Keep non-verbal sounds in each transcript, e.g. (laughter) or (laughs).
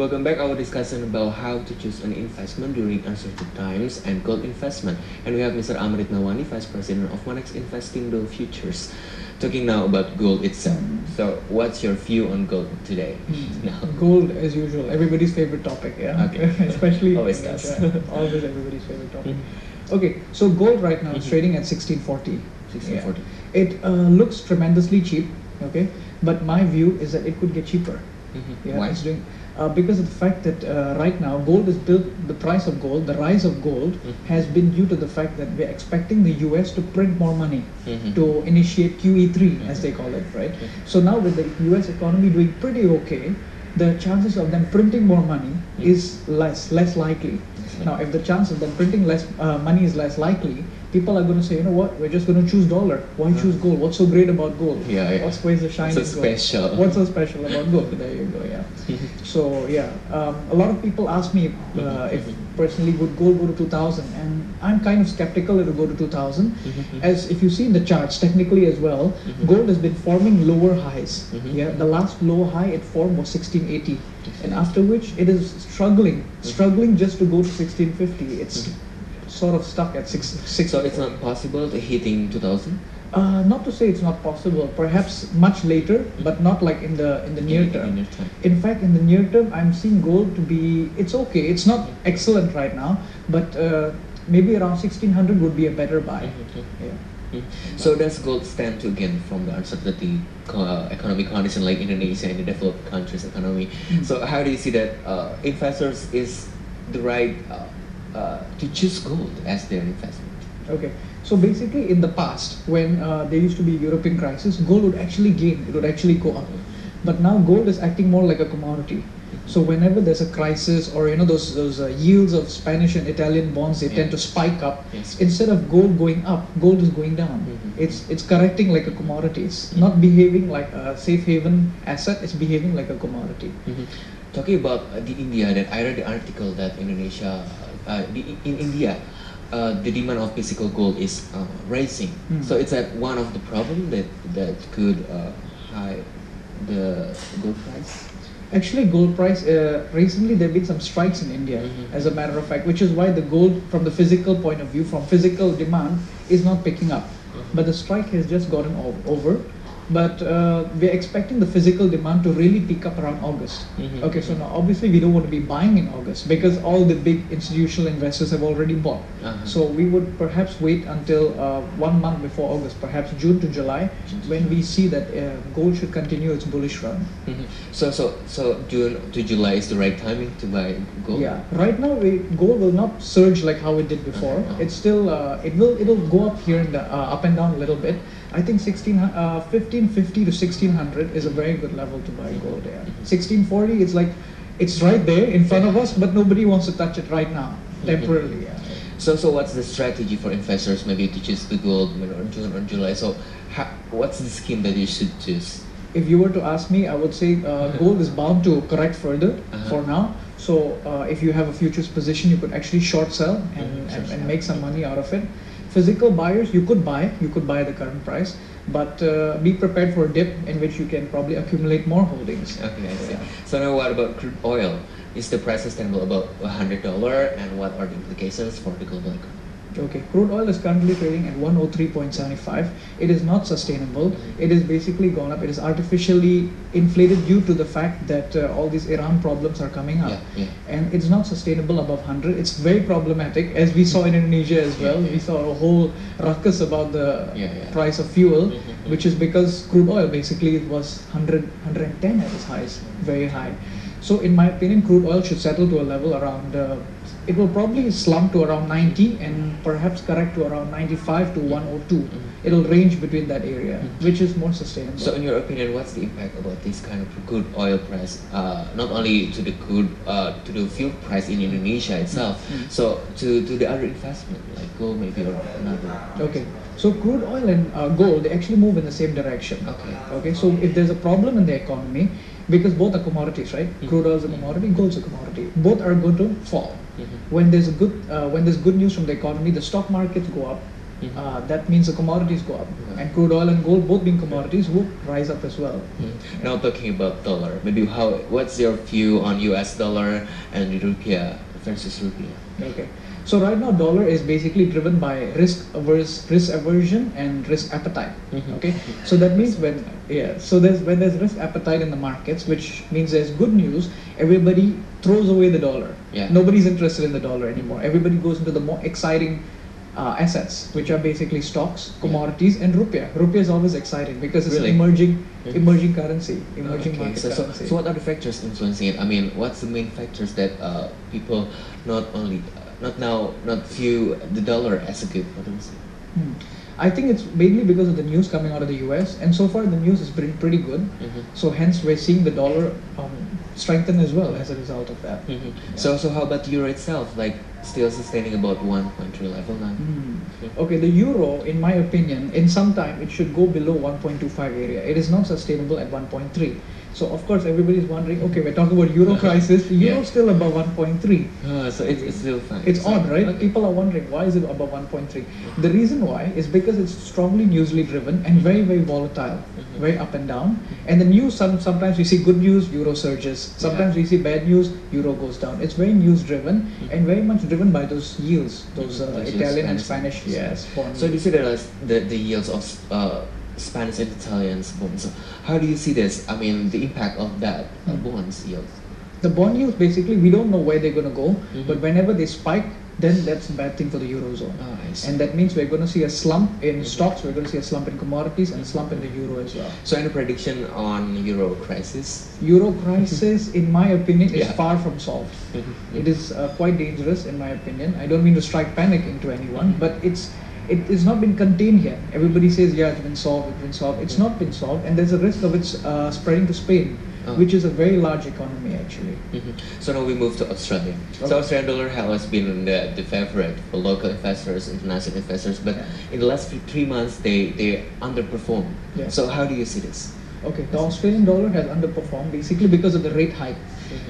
Welcome back. Our discussion about how to choose an investment during uncertain times and gold investment. And we have Mr. Amrit Melwani, Vice President of Monex Investindo Futures. Talking now about gold itself. So, what's your view on gold today? (laughs) Now, Gold, as usual, everybody's favorite topic, yeah. Okay. (laughs) Especially Always does. (laughs) Always everybody's favorite topic. Mhm. Okay, so gold right now is Mhm. trading at 1640. 1640. Yeah. It uh, looks tremendously cheap. Okay, but my view is that it could get cheaper. Mhm. Yeah, Why? it's doing uh, because of the fact that uh, right now gold is built. The price of gold, the rise of gold, Mhm. has been due to the fact that we're expecting the U.S. to print more money Mhm. to initiate QE3, as Mhm. they call it, right? Mhm. So now with the U.S. economy doing pretty okay, the chances of them printing more money Mhm. is less, less likely. Now, if the chance of them printing less uh, money is less likely, people are going to say, you know what, we're just going to choose dollar. Why choose gold? What's so great about gold? Yeah, yeah. What's where's the shine? What's so special? (laughs) What's so special about gold? There you go. Yeah. (laughs) So yeah, um, a lot of people ask me uh, if Mhm. personally would gold go to 2000, and I'm kind of skeptical it'll go to 2000. Mhm. As if you see in the charts, technically as well, Mhm. gold has been forming lower highs. Yeah, the last low high it formed was 1680, and after which it is struggling, struggling just to go to 1650. It's. Sort of stuck at six. six So, it's not possible to hitting 2000? Uh, not to say it's not possible. Perhaps much later, but not like in the in the near In- term. in term. In fact, in the near term, I'm seeing gold to be it's okay. It's not excellent right now, but uh, maybe around 1600 would be a better buy. Mhm. Yeah. Mm. So does gold stand to gain from the uncertainty uh, economic condition like Indonesia and the developed countries economy? Mm. So how do you see that uh, investors is the right uh, uh, to choose gold as their investment? Okay. So basically, in the past, when uh, there used to be European crisis, gold would actually gain. It would actually go up. But now gold is acting more like a commodity. So whenever there's a crisis, or you know those those uh, yields of Spanish and Italian bonds, they tend to spike up. Yes. Instead of gold going up, gold is going down. Mhm. It's it's correcting like a commodity. It's not behaving like a safe haven asset. It's behaving like a commodity. Mhm. Talking about the India, that I read the article that Indonesia, uh, in India, uh, the demand of physical gold is uh, rising. Mm. So it's that one of the problem that that could uh, high the gold price. Actually, gold price uh, recently there have been some strikes in India, Mhm. as a matter of fact, which is why the gold, from the physical point of view, from physical demand, is not picking up. Mhm. But the strike has just gotten over. But uh, we're expecting the physical demand to really pick up around August. Mhm. Okay, so now obviously we don't want to be buying in August because all the big institutional investors have already bought. Uh-huh. So we would perhaps wait until uh, one month before August, perhaps June to July, when we see that uh, gold should continue its bullish run. Mhm. So so so June to July is the right timing to buy gold. Yeah, right now we, gold will not surge like how it did before. Uh-huh. It's still uh, it will it'll go up here and uh, up and down a little bit. I think 16, uh, 1550 to 1600 is a very good level to buy gold. Mhm. 1640 it's like it's right there in front of us, but nobody wants to touch it right now Mhm. temporarily. Yeah. So so what's the strategy for investors maybe to choose the gold in June or July? So ha, what's the scheme that you should choose? If you were to ask me, I would say uh, gold is bound to correct further Uh-huh. for now. So uh, if you have a futures position, you could actually short sell and, Mhm, and, and make some money out of it. Physical buyers, you could buy, you could buy the current price, but uh, be prepared for a dip in which you can probably accumulate more holdings. Okay. Yeah. So now what about crude oil? Is the price sustainable about hundred dollar, and what are the implications for the global economy? Okay, crude oil is currently trading at 103.75. It is not sustainable. It is basically gone up. It is artificially inflated due to the fact that uh, all these Iran problems are coming up. Yeah, yeah. And it's not sustainable above 100. It's very problematic, as we saw in Indonesia as well. Yeah. We saw a whole ruckus about the price of fuel, Mhm. which is because crude oil basically was 100, 110 at its highest, very high. So, in my opinion, crude oil should settle to a level around. Uh, it will probably slump to around 90 and perhaps correct to around 95 to 102. Mhm. It'll range between that area, Mhm. which is more sustainable. So in your opinion, what's the impact about this kind of crude oil price? Uh, not only to the crude, uh, to the fuel price in Indonesia itself, Mhm. so to, to the other investment like gold maybe or another. Okay, so crude oil and uh, gold they actually move in the same direction. Okay. Okay, so if there's a problem in the economy, because both are commodities, right? Mhm. Crude oil is a commodity, gold is a commodity. Both are going to fall. Mhm. When there's a good, uh, when there's good news from the economy, the stock markets go up, Mhm. uh, that means the commodities go up, Yeah. and crude oil and gold, both being commodities, will rise up as well. Mhm. Now talking about dollar, maybe how what's your view on US dollar and rupiah versus rupiah? Okay. So right now, dollar is basically driven by risk averse, risk aversion, and risk appetite. Mhm. Okay. So that means when yeah, so there's when there's risk appetite in the markets, which means there's good news. Everybody throws away the dollar. Yeah. Nobody's interested in the dollar anymore. Everybody goes into the more exciting. Uh, assets, which are basically stocks, commodities, and rupiah. Rupiah is always exciting because it's Really? an emerging, emerging currency, emerging Okay, market so, so, currency. so what are the factors influencing it? I mean, what's the main factors that uh, people not only not now not view the dollar as a good currency? Hmm. I think it's mainly because of the news coming out of the US, and so far the news has been pretty good. Mhm. So hence we're seeing the dollar um, strengthen as well as a result of that. Mhm. So so how about the euro itself? Like still sustaining about 1.3 level now? Hmm. Okay, the euro, in my opinion, in some time it should go below 1.25 area. It is not sustainable at 1.3. So of course everybody is wondering, okay, we're talking about euro crisis. The Yeah. euro still above 1.3. Uh, so it's, it's still fine. It's fine. odd, right? Okay. People are wondering why is it above 1.3. The reason why is because it's strongly newsly driven and very very volatile, Mhm. very up and down. And the news some, sometimes we see good news, euro surges. Sometimes we see bad news, euro goes down. It's very news driven Mhm. and very much driven by those yields, those Mhm. uh, Italian and Spanish yes. So you see the, the, the yields of uh, Spanish and Italian bonds. How do you see this? I mean, the impact of that uh, Hmm. bonds yields. The bond yields basically we don't know where they're going to go, Mhm. but whenever they spike, then that's a bad thing for the eurozone. Oh. And that means we're going to see a slump in Mhm. stocks, we're going to see a slump in commodities, and a slump in the euro as well. so any prediction on euro crisis? Euro crisis, in my opinion, is Yeah. far from solved. It is uh, quite dangerous, in my opinion. I don't mean to strike panic into anyone, but it's it is not been contained yet. Everybody says, yeah, it's been solved, it's been solved. It's not been solved, and there's a risk of it uh, spreading to Spain, Oh. which is a very large economy actually. Mhm. So now we move to Australia. Okay. So Australian dollar has been the, the favorite for local investors, international investors, but Yeah. in the last few- three months they they underperform. Yeah. So how do you see this? Okay, the Australian dollar has underperformed basically because of the rate hike.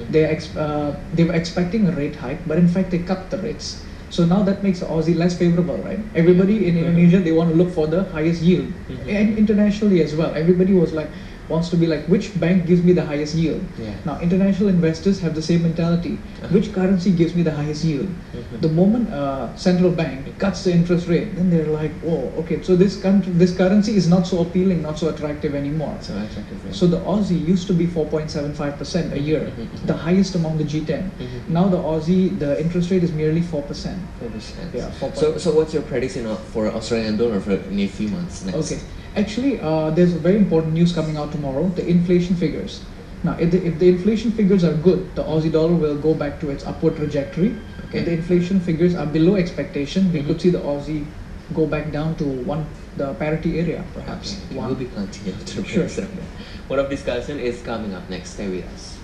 They ex- uh, they were expecting a rate hike, but in fact they cut the rates. So now that makes Aussie less favorable, right? Everybody in Mhm. Indonesia they want to look for the highest yield, Mhm. and internationally as well. Everybody was like wants to be like which bank gives me the highest yield. Yeah. Now international investors have the same mentality. Uh-huh. Which currency gives me the highest yield? Mhm. The moment uh, central bank cuts the interest rate, then they're like, oh, okay, so this country, this currency is not so appealing, not so attractive anymore. So attractive. yeah. So the Aussie used to be 4.75% a year, mhm. the highest among the G10. Mhm. Now the Aussie, the interest rate is merely 4%. Four percent. Yeah, four So so what's your prediction for Australian dollar for a few months next? Okay. Actually, uh, there's very important news coming out tomorrow the inflation figures. Now, if the, if the inflation figures are good, the Aussie dollar will go back to its upward trajectory. Okay. If the inflation figures are below expectation, mm-hmm. we could mm-hmm. see the Aussie go back down to one the parity area, perhaps. Okay, one. It will be continuing sure. What (laughs) of discussion is coming up next. Stay with us.